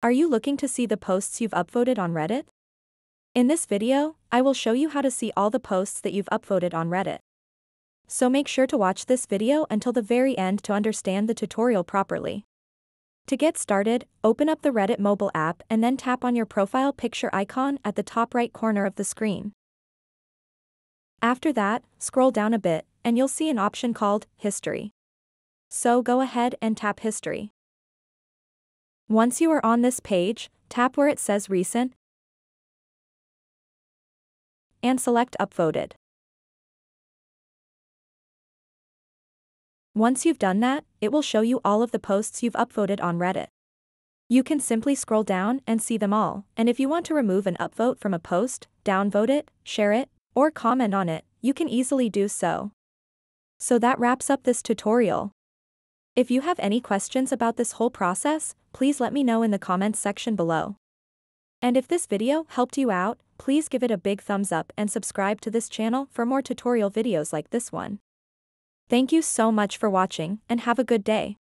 Are you looking to see the posts you've upvoted on Reddit? In this video, I will show you how to see all the posts that you've upvoted on Reddit. So make sure to watch this video until the very end to understand the tutorial properly. To get started, open up the Reddit mobile app and then tap on your profile picture icon at the top right corner of the screen. After that, scroll down a bit, and you'll see an option called History. So go ahead and tap History. Once you are on this page, tap where it says Recent and select Upvoted. Once you've done that, it will show you all of the posts you've upvoted on Reddit. You can simply scroll down and see them all, and if you want to remove an upvote from a post, downvote it, share it, or comment on it, you can easily do so. So that wraps up this tutorial. If you have any questions about this whole process, please let me know in the comments section below. And if this video helped you out, please give it a big thumbs up and subscribe to this channel for more tutorial videos like this one. Thank you so much for watching and have a good day.